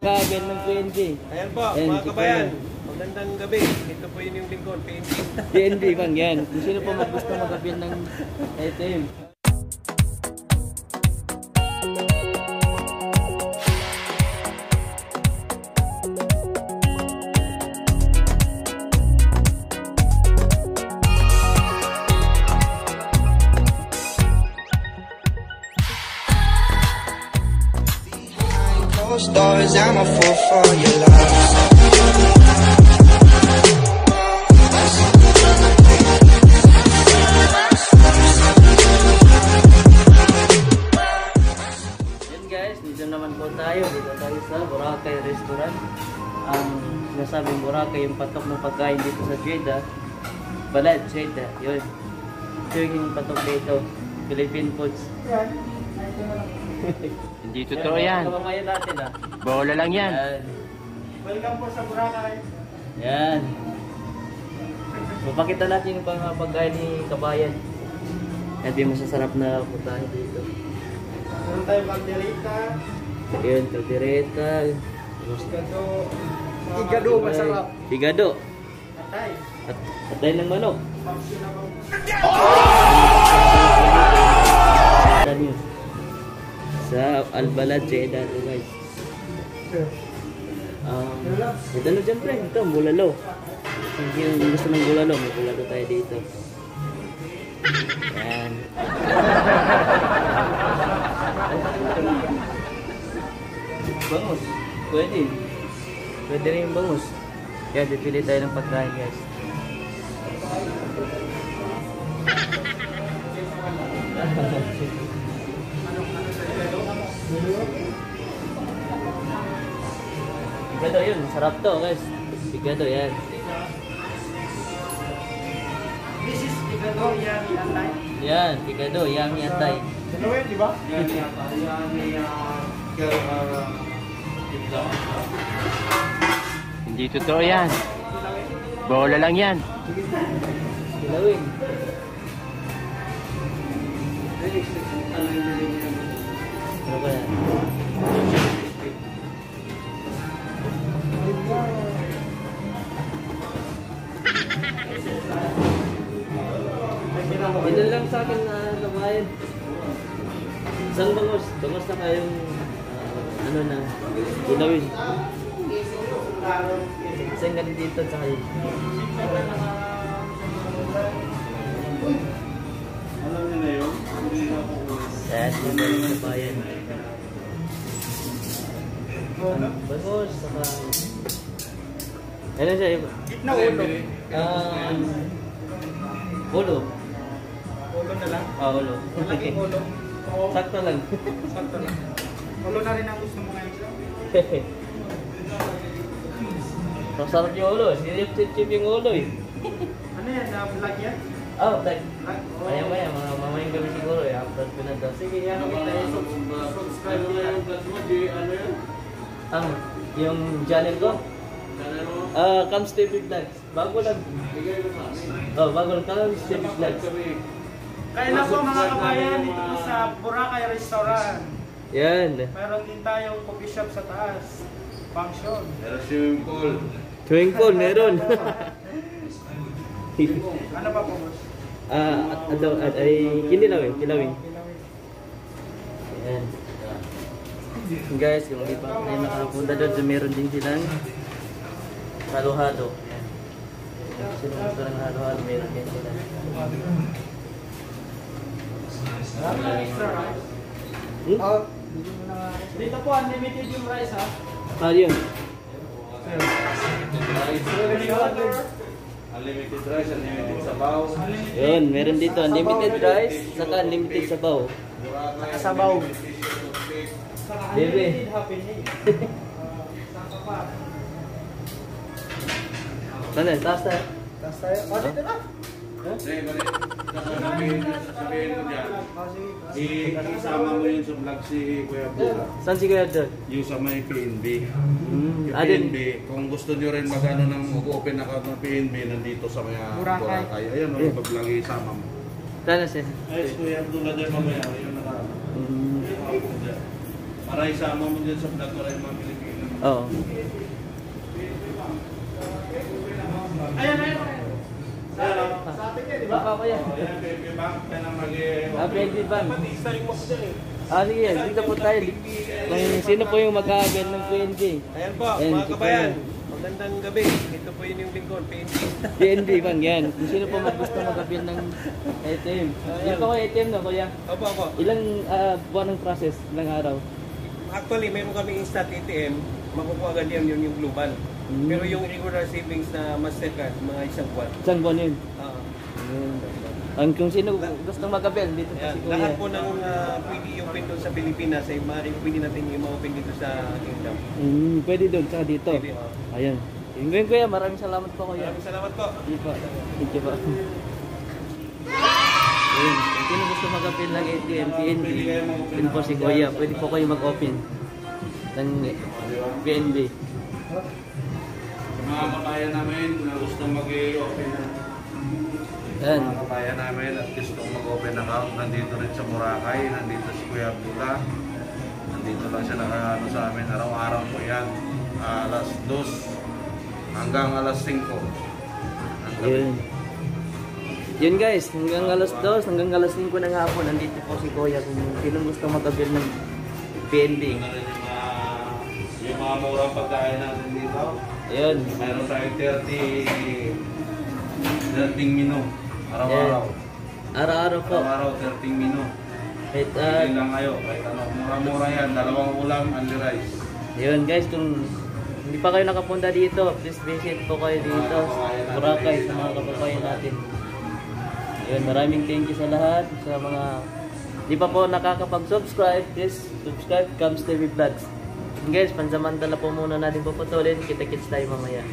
Kagan ng PNG. Ayan po, Ayan, mga kabayan. Magandang gabi. Ito po yun yung lingkod, PNP. PNG bang yan. Kung sino po mag gusto mag-avail ng item. Closed doors, I'm a fool for your love. Yan guys, dito naman po tayo. Dito tayo sa Boracay Restaurant. Ang sinasabing Boracay yung patok ng pagkain dito sa Jeddah. Balad, Jeddah. Yun. Ito yung patok dito. Philippine foods. Hindi totoo yan. Kababayan natin ah. Bola lang yan. Yan. Welcome po sa Boracay. Yan. Mapakita natin yung mga pagkain ni Kabayan. At yung masasarap na putahe dito. Meron tayong banderita. Yun, kaldereta. Gado. Igado, masarap. Higado. Atay. At atay ng manok. Daniel. Sa Albalad, Jeddah to guys. Um, ito na dyan pre, ito, bulalo. Kung yung gusto ng bulalo, may bulalo tayo dito. Yan. bangus. Pwede. Pwede rin yung bangus. Kaya pipili tayo ng pagkain guys. Pigado yun, sarap to guys. Pigado yan. This is Igado, Yami, Atay. Yan, pigado, yummy atay. Dalawa yun, di ba? Hindi totoo yan. Bola lang yan. Kilawin. Ano ba yan? Lang sa akin na nabayan. Isang bangos. Bangos na kayong ah, ano na, ilawin. Isang ganun dito sa kayo. Alam niyo na yun? Hindi na po. Yes, dito Bangos, saka... Ano siya? Gitna ulo. Ah, ulo. Ulo na lang. Ah, ulo. Malaking ulo. Oo. Sakto lang. Sakto lang. Ulo na rin ang gusto mo ngayon. Masarap yung ulo. Sinip-sip yung ulo eh. Ano yan? Na vlog yan? Oh, Vlog? maya maya, mga mamayang gabi siguro eh. Upload ko na daw. Sige, yan Subscribe na yung vlog mo. Ano yan? Ang, yung channel ko? Ah, Cams TV Vlogs. Bago lang. Oh, bago lang. Cams TV Vlogs. Kailan po mga kabayan dito po sa Boracay Restaurant. Yan. Meron din tayong coffee shop sa taas. Function. Meron swimming pool. Swimming pool, meron. Ano pa po boss? Ah, at, at, at, ay, kinilawin, kilawin. Yan. Guys, kung di pa kayo nakapunta doon, so meron din silang halo-halo. Yan. Kung sino gusto ng halo-halo, meron din sila. Hmm? Oh, dito po unlimited yung rice ha. Ah, yun. Unlimited rice, unlimited sabaw. Yun, meron dito unlimited rice, saka unlimited sabaw. Kasabaw. Bebe. Unlimited happy meal. Sana, taas tayo. Tapos tayo. Oh, dito na. Hindi, bali. Sasabihin, sasabihin ko dyan. Oh, sige. I- Isama mo yun sa vlog si Kuya Bula. Saan si Kuya? Yung sa may PNB. Hmm, Yung ah, din. PNB, kung gusto nyo rin magano ng mag-open account ng PNB, nandito sa ah, Boracay. Boracay. Ayan, oh, yung vlog isama mo. Sana siya. Ay, si Kuya Abdullah din mamaya. Yun naka. Hmm. Para isama mo dyan sa vlog para yung mga Pilipino. Oo. Ayan, ayan. Sa atin yan, di ba? Baka ko yan. Ayan, baby bank. Yan ang mag- Ah, PNB Bank. Ah, sige yan. Dito po tayo. Kung sino po yung mag-aagal ng PNB? Ayan po, Ayan, mga kabayan. Magandang gabi. Ito po yun yung lingkod, PNP. PNB Bank yan. Kung sino po mag gusto mag-avail ng ATM. Yan po kayo ATM na, kuya. Opo, opo. Ilang ah, buwan ng process, ilang araw? Actually, meron kami instant ATM. Makukuha agad yan yun yung global. Mm. Pero yung regular savings na Mastercard, mga isang buwan. Isang buwan yun. Ayun. Ang kung sino gusto mag-avail, dito po ayan. si kuya. Lahat po ng ah, pwede yung open doon sa Pilipinas ay maaaring pwede natin yung ma-open dito sa Kingdom. Mm, pwede doon, tsaka dito. Pwede, oh. Ayan. Yun kuya, maraming salamat po kuya. Maraming salamat po. Hindi po. Thank you po. Ayun, sino gusto mag-avail ng ATM, PNB, yun po si Kuya. Pwede po kayo mag-open ng PNB. Sa mga kabayan namin na gusto mag-open na Ayan. mga kabayan namin at gusto mag-open account, nandito rin sa Boracay, nandito si Kuya Abdullah. Nandito lang siya nakaano sa amin araw-araw po yan. alas 2 hanggang alas 5. Ang gabi. Yun. Yun guys, hanggang alas 2, hanggang alas 5 ng hapon, nandito po si Kuya. Kung sino gusto mag-avail ng rin yung mga, murang pagkain natin dito. Ayun. Meron tayong 30 30 menu. Araw-araw. Araw-araw po. Araw-araw 30 menu. Kahit, ah, Pili lang kayo. Kahit ano, mura-mura yan. Dalawang ulam, only rice. Yun guys, kung hindi pa kayo nakapunta dito, please visit po kayo dito Boracay sa mga kababayan natin. Yun, maraming thank you sa lahat, sa mga di pa po nakakapag-subscribe, please subscribe Cams TV Vlogs. Yun guys, pansamantala po muna natin puputulin. Kita-kits tayo mamaya.